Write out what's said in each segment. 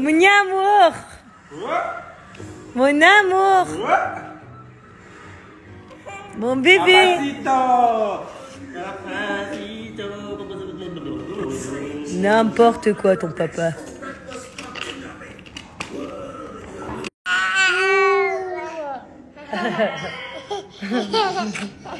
Mon amour. Mon amour. Mon bébé. N'importe quoi, ton papa.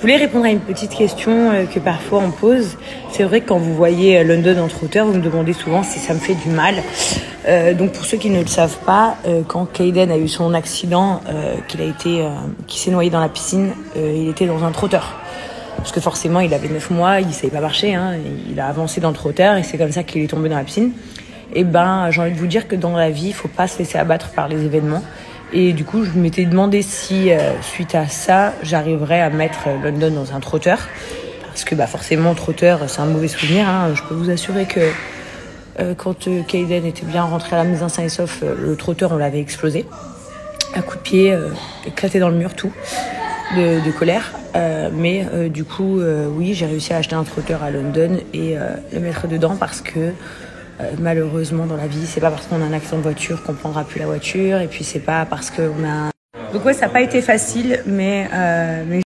Je voulais répondre à une petite question euh, que parfois on pose? C'est vrai que quand vous voyez euh, London entre auteurs, vous me demandez souvent si ça me fait du mal. Euh, donc pour ceux qui ne le savent pas, euh, quand Kaiden a eu son accident, euh, qu'il a été, euh, qui s'est noyé dans la piscine, il était dans un trotteur. Parce que forcément, il avait 9 mois, il savait pas marcher, hein, il a avancé dans le trotteur et c'est comme ça qu'il est tombé dans la piscine. Et ben, j'ai envie de vous dire que dans la vie, il faut pas se laisser abattre par les événements. Et du coup, je m'étais demandé si, euh, suite à ça, j'arriverais à mettre euh, London dans un trotteur. Parce que bah, forcément, trotteur, c'est un mauvais souvenir. Hein. Je peux vous assurer que euh, quand euh, Kaiden était bien rentré à la maison sain et euh, le trotteur, on l'avait explosé. Un coup de pied, éclaté dans le mur, tout, de, de colère. Mais du coup, oui, j'ai réussi à acheter un trotteur à London et le mettre dedans parce que euh, malheureusement dans la vie, c'est pas parce qu'on a un accident de voiture qu'on prendra plus la voiture et puis c'est pas parce qu'on a. Donc ouais, ça n'a pas été facile, mais, euh, mais